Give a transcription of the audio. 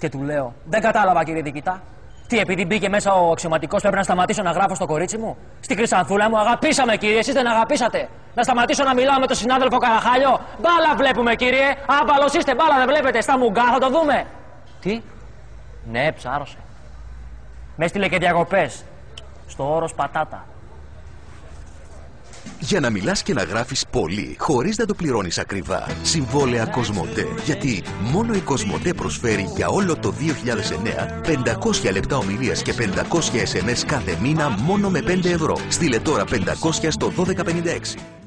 Και του λέω, δεν κατάλαβα κύριε Δικητά. Τι, επειδή μπήκε μέσα ο αξιωματικός, πρέπει να σταματήσω να γράφω στο κορίτσι μου; Στη Χρυσανθούλα μου, αγαπήσαμε κύριε, εσείς δεν αγαπήσατε. Να σταματήσω να μιλάω με τον συνάδελφο Καραχάλιο; Μπάλα βλέπουμε κύριε. Άμπαλος είστε, μπάλα δεν βλέπετε. Στα μουγκά θα το δούμε. Τι, ναι, ψάρωσε. Με έστειλε και διακοπές. Στο όρος πατάτα. Για να μιλάς και να γράφεις πολύ, χωρίς να το πληρώνεις ακριβά. Συμβόλαια Κοσμοτέ. Γιατί μόνο η Κοσμοτέ προσφέρει για όλο το 2009 500 λεπτά ομιλίας και 500 SMS κάθε μήνα μόνο με 5 ευρώ. Στείλε τώρα 500 στο 1256.